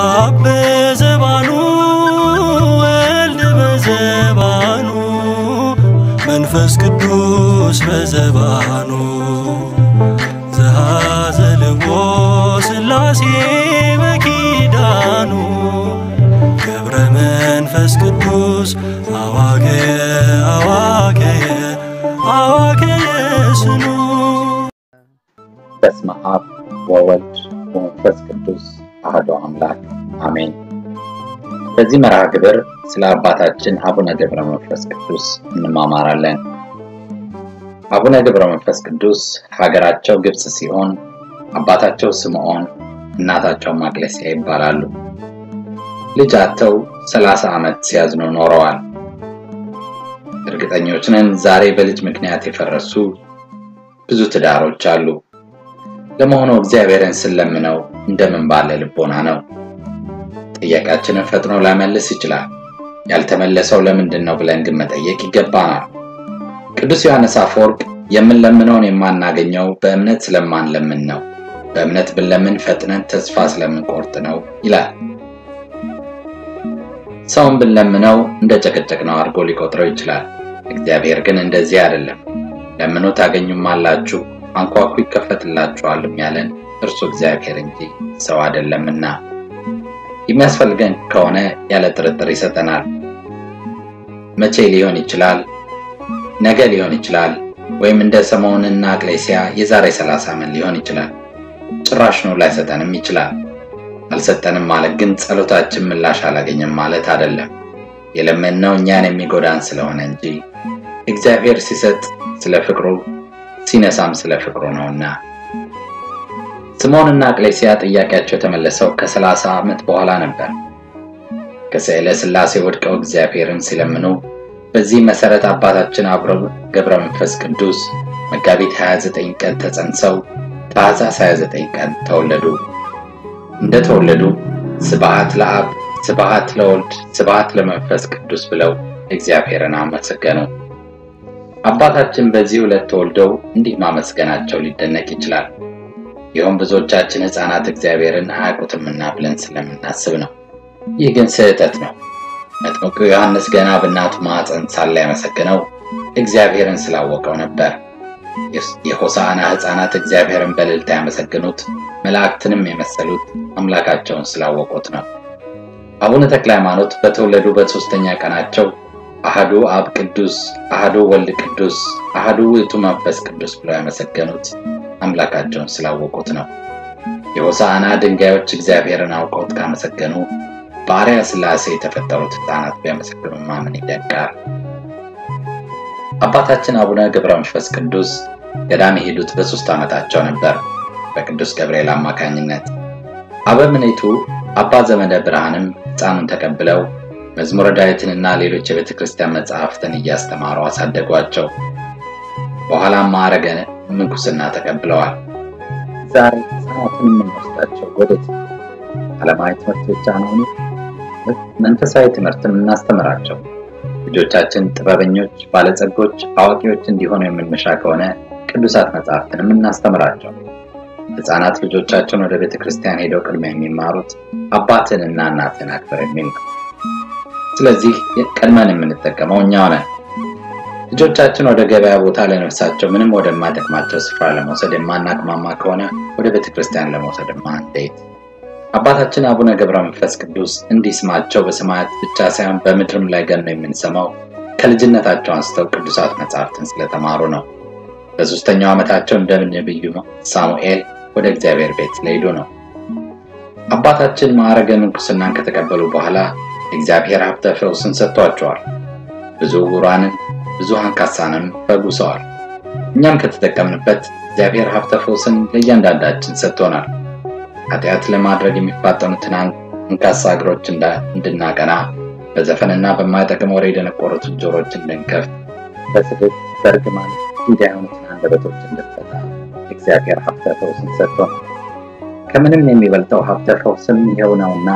አብ በዘባኑ ወልድ በዘባኑ መንፈስ ቅዱስ በዘባኑ። ዘሃዘልዎ ሥላሴ በኪዳኑ ገብረ መንፈስ ቅዱስ አዋከየ አዋከየ አዋከየ ስኑ። በስመ አብ ወወልድ ወመንፈስ ቅዱስ አሐዱ አምላክ አሜን። በዚህ መርሃ ግብር ስለ አባታችን አቡነ ገብረ መንፈስ ቅዱስ እንማማራለን። አቡነ ገብረ መንፈስ ቅዱስ ሀገራቸው ግብፅ ሲሆን አባታቸው ስምዖን እናታቸው ማቅለሲያ ይባላሉ። ልጅ አጥተው ሰላሳ ዓመት ሲያዝኑ ኖረዋል። እርግጠኞች ነን ዛሬ በልጅ ምክንያት የፈረሱ ብዙ ትዳሮች አሉ። ለመሆኑ እግዚአብሔርን ስንለምነው እንደምን ባለ ልቦና ነው? ጥያቄያችንን ፈጥኖ ላይመልስ ይችላል። ያልተመለሰው ለምንድን ነው ብለን ግን መጠየቅ ይገባናል። ቅዱስ ዮሐንስ አፈወርቅ የምንለምነውን የማናገኘው በእምነት ስለማንለምን ነው፣ በእምነት ብንለምን ፈጥነን ተስፋ ስለምንቆርጥ ነው ይላል። ሰውን ብንለምነው እንደ ጨቅጨቅ ነው አድርጎ ሊቆጥረው ይችላል። እግዚአብሔር ግን እንደዚህ አይደለም። ለምኑ ታገኙማላችሁ፣ አንኳኩ ይከፈትላችኋልም ያለን እርሱ እግዚአብሔር እንጂ ሰው አይደለምና የሚያስፈልገን ከሆነ ያለ ጥርጥር ይሰጠናል። መቼ ሊሆን ይችላል? ነገ ሊሆን ይችላል። ወይም እንደ ሰሞንና አቅሌሲያ የዛሬ 30 ዓመት ሊሆን ይችላል። ጭራሽ ነው ላይሰጠንም ይችላል። አልሰጠንም ማለት ግን ጸሎታችን ምላሽ አላገኘም ማለት አይደለም። የለመንነው እኛን የሚጎዳን ስለሆነ እንጂ እግዚአብሔር ሲሰጥ ስለ ፍቅሩ ሲነሳም ስለ ፍቅሩ ነውና። ስምዖንና አቅሌሲያ ጥያቄያቸው የተመለሰው ከሰላሳ ዓመት በኋላ ነበር። ከስዕለ ሥላሴ ወድቀው እግዚአብሔርን ሲለምኑ በዚህ መሰረት አባታችን አቡነ ገብረ መንፈስ ቅዱስ መጋቢት 29 ቀን ተጸንሰው ታኅሳስ 29 ቀን ተወለዱ። እንደተወለዱ ስብሐት ለአብ፣ ስብሐት ለወልድ፣ ስብሐት ለመንፈስ ቅዱስ ብለው እግዚአብሔርን አመሰገኑ። አባታችን በዚህ ዕለት ተወልደው እንዲህ ማመስገናቸው ሊደነቅ ይችላል። ይኸውም ብዙዎቻችን ሕፃናት እግዚአብሔርን አያውቁትምና ብለን ስለምናስብ ነው። ይህ ግን ስህተት ነው። መጥምቁ ዮሐንስ ገና በእናቱ ማኅፀን ሳለ ያመሰገነው እግዚአብሔርን ስላወቀው ነበር። የሆሳዕና ሕፃናት እግዚአብሔርን በእልልታ ያመሰግኑት መላእክትንም የመሰሉት አምላካቸውን ስላወቁት ነው። አቡነ ተክለ ሃይማኖት በተወለዱ በሦስተኛ ቀናቸው አህዱ አብ ቅዱስ፣ አህዱ ወልድ ቅዱስ፣ አህዱ ውእቱ መንፈስ ቅዱስ ብለው ያመሰገኑት አምላካቸውን ስላወቁት ነው። የሆሳዕና ድንጋዮች እግዚአብሔርን አውቀውት ካመሰገኑ በአርያ ሥላሴ የተፈጠሩት ሕፃናት ቢያመሰግኑ ማምን ይደንቃል። አባታችን አቡነ ገብረ መንፈስ ቅዱስ ገዳም የሄዱት በሦስት ዓመታቸው ነበር በቅዱስ ገብርኤል አማካኝነት። አበምኔቱ አባ ዘመደ ብርሃንም ሕፃኑን ተቀብለው መዝሙረ ዳዊትንና ሌሎች የቤተ ክርስቲያን መጽሐፍትን እያስተማሩ አሳደጓቸው። በኋላም ማዕረገ ምንኩስና ተቀብለዋል። ዛሬ ሕፃናትን የምንወስዳቸው ወዴት? ዓለማዊ ትምህርት ብቻ ነውን? መንፈሳዊ ትምህርትን እናስተምራቸው። ልጆቻችን ጥበበኞች፣ ባለጸጎች፣ አዋቂዎች እንዲሆኑ የምንሻ ከሆነ ቅዱሳት መጽሐፍትንም እናስተምራቸው። ሕፃናት ልጆቻቸውን ወደ ቤተ ክርስቲያን ሄደው ቅድሚያ የሚማሩት አባትንና እናትን አክብር የሚል ነው። ስለዚህ ቀድመን የምንጠቀመው እኛው ነን። ልጆቻችን ወደ ገበያ ቦታ ለነፍሳቸው ምንም ወደማይጠቅማቸው ስፍራ ለመውሰድ የማናቅማማ ከሆነ ወደ ቤተ ክርስቲያን ለመውሰድማ እንዴት? አባታችን አቡነ ገብረ መንፈስ ቅዱስ እንዲህ ስማቸው በሰማያት ብቻ ሳይሆን በምድርም ላይ ገነው የምንሰማው ከልጅነታቸው አንስተው ቅዱሳት መጽሐፍትን ስለተማሩ ነው። በሦስተኛው ዓመታቸው እንደ ነቢዩ ሳሙኤል ወደ እግዚአብሔር ቤት ስለሄዱ ነው። አባታችን ማዕረገ ምንኩስናን ከተቀበሉ በኋላ እግዚአብሔር ሀብተ ፈውስን ሰጥቷቸዋል። ብዙ ዕውራንን ብዙ አንካሳንም ፈጉሰዋል። እኛም ከተጠቀምንበት እግዚአብሔር ሀብተ ፈውስን ለእያንዳንዳችን ሰጥቶናል። ኃጢአት ለማድረግ የሚፋጠኑትን አንካሳ እግሮች እንድናቀና፣ በዘፈንና በማይጠቅም ወሬ የደነቆሩትን ጆሮች እንድንከፍት፣ በስድብ በእርግማን ዲዳ የሆኑትን አንደበቶች እንድንፈታ እግዚአብሔር ሀብተ ፈውስን ሰጥቶናል። ከምንም የሚበልጠው ሀብተ ፈውስም ይኸው ነውና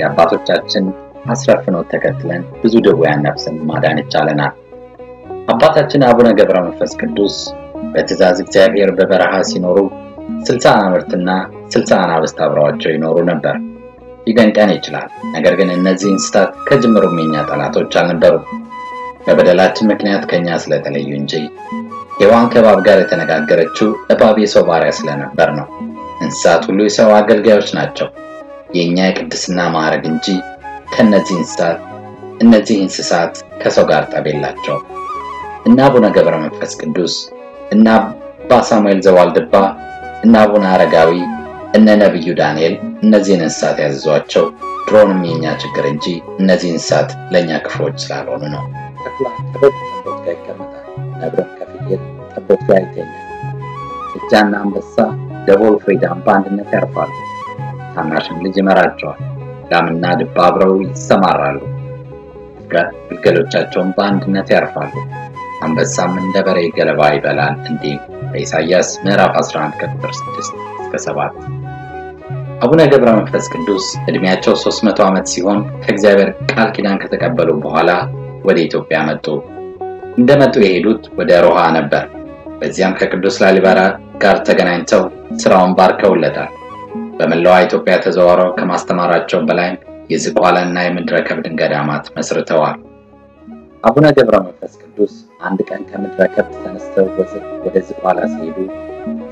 የአባቶቻችን አስረፍኖት ተከትለን ብዙ ድውያን ነፍስን ማዳን ይቻለናል። አባታችን አቡነ ገብረ መንፈስ ቅዱስ በትእዛዝ እግዚአብሔር በበረሃ ሲኖሩ ስልሳ አናብርትና ስልሳ አናብስት አብረዋቸው ይኖሩ ነበር። ሊደንቀን ይችላል። ነገር ግን እነዚህ እንስሳት ከጅምሩም የኛ ጠላቶች አልነበሩም። በበደላችን ምክንያት ከኛ ስለተለዩ እንጂ ሔዋን ከእባብ ጋር የተነጋገረችው እባብ የሰው ባሪያ ስለነበር ነው። እንስሳት ሁሉ የሰው አገልጋዮች ናቸው፣ የእኛ የቅድስና ማዕረግ እንጂ ከእነዚህ እንስሳት እነዚህ እንስሳት ከሰው ጋር ጠብ የላቸውም። እነ አቡነ ገብረ መንፈስ ቅዱስ እነ አባ ሳሙኤል ዘዋልድባ እነ አቡነ አረጋዊ እነ ነቢዩ ዳንኤል እነዚህን እንስሳት ያዘዟቸው ድሮንም የኛ ችግር እንጂ እነዚህ እንስሳት ለእኛ ክፉዎች ስላልሆኑ ነው። ጥጃና አንበሳ ደቦል ፍሪዳም በአንድነት ያርፋሉ፣ ታናሽም ልጅ ይመራቸዋል። ላምና ድባ አብረው ይሰማራሉ፣ ግልገሎቻቸውን በአንድነት ያርፋሉ። አንበሳም እንደ በሬ ገለባ ይበላል። እንዲህ በኢሳይያስ ምዕራፍ 11 ከቁጥር 6 እስከ 7። አቡነ ገብረ መንፈስ ቅዱስ ዕድሜያቸው 300 ዓመት ሲሆን ከእግዚአብሔር ቃል ኪዳን ከተቀበሉ በኋላ ወደ ኢትዮጵያ መጡ። እንደመጡ የሄዱት ወደ ሮሃ ነበር። በዚያም ከቅዱስ ላሊበላ ጋር ተገናኝተው ስራውን ባርከውለታል። በመላዋ ኢትዮጵያ ተዘዋውረው ከማስተማራቸው በላይም የዝቋላና የምድረ ከብድን ገዳማት መስርተዋል። አቡነ ገብረ መንፈስ ቅዱስ አንድ ቀን ከምድረ ከብድ ተነስተው ወደ ዝቋላ ሲሄዱ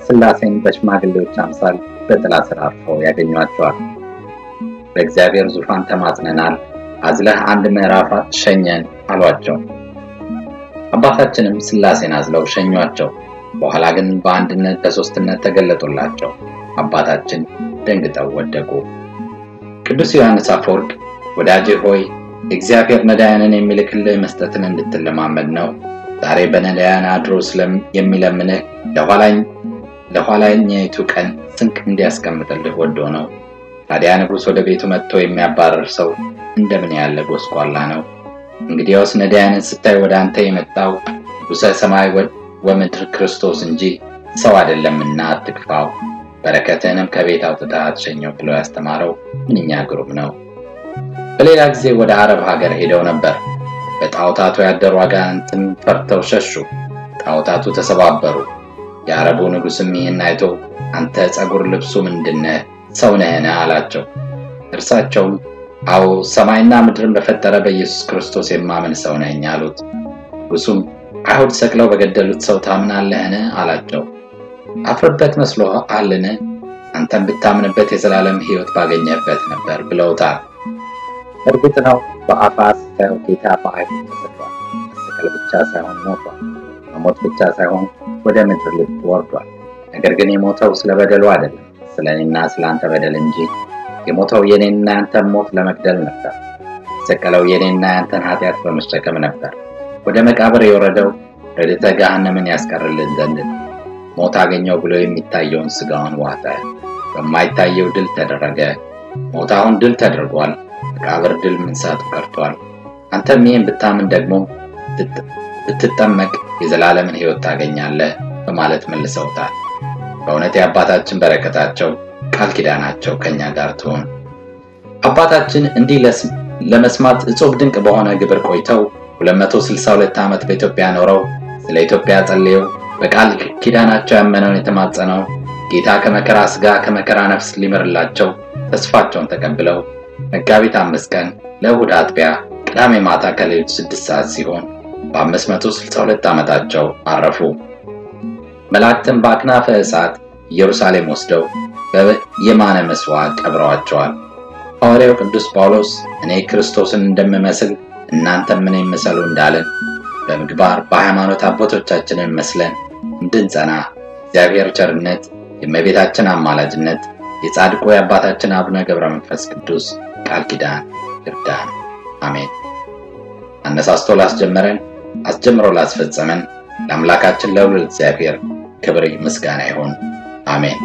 ሥላሴን በሽማግሌዎች አምሳል በጥላ ስር አርፈው ያገኟቸዋል። በእግዚአብሔር ዙፋን ተማጽነናል፣ አዝለህ አንድ ምዕራፍ ሸኘን አሏቸው። አባታችንም ሥላሴን አዝለው ሸኟቸው። በኋላ ግን በአንድነት በሦስትነት ተገለጡላቸው። አባታችን ደንግጠው ወደቁ። ቅዱስ ዮሐንስ አፈወርቅ ወዳጄ ሆይ እግዚአብሔር ነዳያንን የሚልክልህ መስጠትን እንድትለማመድ ነው። ዛሬ በነዳያን አድሮ የሚለምንህ ለኋላኛይቱ ቀን ስንቅ እንዲያስቀምጥልህ ወዶ ነው። ታዲያ ንጉሥ ወደ ቤቱ መጥቶ የሚያባረር ሰው እንደምን ያለ ጎስቋላ ነው። እንግዲያውስ ነዳያንን ስታይ ወደ አንተ የመጣው ንጉሠ ሰማይ ወምድር ክርስቶስ እንጂ ሰው አይደለምና አትግፋው፣ በረከትህንም ከቤት አውጥተህ አትሸኘው ብሎ ያስተማረው ምንኛ ግሩም ነው። በሌላ ጊዜ ወደ አረብ ሀገር ሄደው ነበር። በጣዖታቱ ያደሩ አጋንንትም ፈርተው ሸሹ። ጣዖታቱ ተሰባበሩ። የአረቡ ንጉሥም ይህን አይቶ አንተ ጸጉር ልብሱ ምንድነህ? ሰው ነህን? አላቸው። እርሳቸውም አዎ ሰማይና ምድርን በፈጠረ በኢየሱስ ክርስቶስ የማምን ሰው ነኝ አሉት። ንጉሡም አይሁድ ሰቅለው በገደሉት ሰው ታምናለህን? አላቸው። አፍርበት መስሎሃልን? አንተም ብታምንበት የዘላለም ሕይወት ባገኘህበት ነበር ብለውታል። እርግጥ ነው በአፋ ስታየው ጌታ በአይሁድ ተሰቅሏል። መሰቀል ብቻ ሳይሆን ሞቷል። መሞት ብቻ ሳይሆን ወደ ምድር ልብ ወርዷል። ነገር ግን የሞተው ስለ በደሉ አይደለም፣ ስለ እኔና ስለ አንተ በደል እንጂ። የሞተው የኔንና ያንተን ሞት ለመግደል ነበር። የተሰቀለው የኔንና ያንተን ኃጢአት በመሸከም ነበር። ወደ መቃብር የወረደው ረድኤተ ገሃነምን ያስቀርልን ዘንድ ነው። ሞት አገኘው ብሎ የሚታየውን ስጋውን ዋጠ፣ በማይታየው ድል ተደረገ። ሞት አሁን ድል ተደርጓል። መቃብር ድል መንሳቱ ቀርቷል። አንተም ይህን ብታምን ደግሞ ብትጠመቅ የዘላለምን ሕይወት ታገኛለህ በማለት መልሰውታል። በእውነት የአባታችን በረከታቸው ቃል ኪዳናቸው ከኛ ጋር ትሆን። አባታችን እንዲህ ለመስማት እጹብ ድንቅ በሆነ ግብር ቆይተው 262 ዓመት በኢትዮጵያ ኖረው ስለ ኢትዮጵያ ጸልየው በቃል ኪዳናቸው ያመነውን የተማጸነው ጌታ ከመከራ ሥጋ ከመከራ ነፍስ ሊምርላቸው ተስፋቸውን ተቀብለው መጋቢት አምስት ቀን ለእሁድ አጥቢያ ቅዳሜ ማታ ከሌሊቱ ስድስት ሰዓት ሲሆን በ562 ዓመታቸው አረፉ። መላእክትም በአክናፈ እሳት ኢየሩሳሌም ወስደው በየማነ መስዋዕ ቀብረዋቸዋል። ሐዋርያው ቅዱስ ጳውሎስ እኔ ክርስቶስን እንደምመስል እናንተም እኔን ምሰሉ እንዳለን በምግባር በሃይማኖት አባቶቻችንን መስለን እንድንጸና እግዚአብሔር ቸርነት፣ የእመቤታችን አማላጅነት፣ የጻድቁ የአባታችን አቡነ ገብረ መንፈስ ቅዱስ ቃል ኪዳን ይርዳን። አሜን። አነሳስቶ ላስጀመረን አስጀምሮ ላስፈጸመን ለአምላካችን ለሁሉ እግዚአብሔር ክብር ምስጋና ይሁን። አሜን።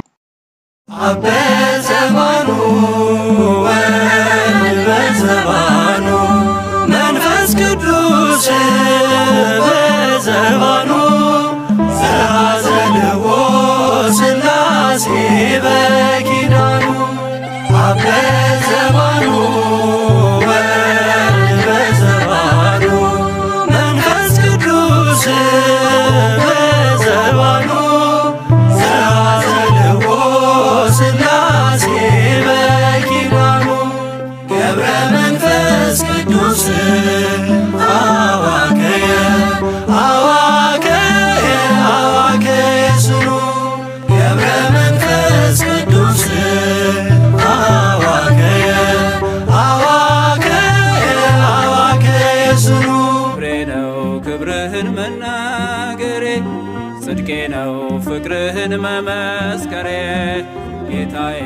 ጽድቄ ነው ፍቅርህን መመስከሬ። ጌታዬ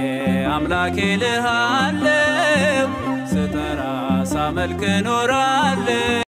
አምላኬ ልሃለው ስጠራ ሳመልክ ኖራለው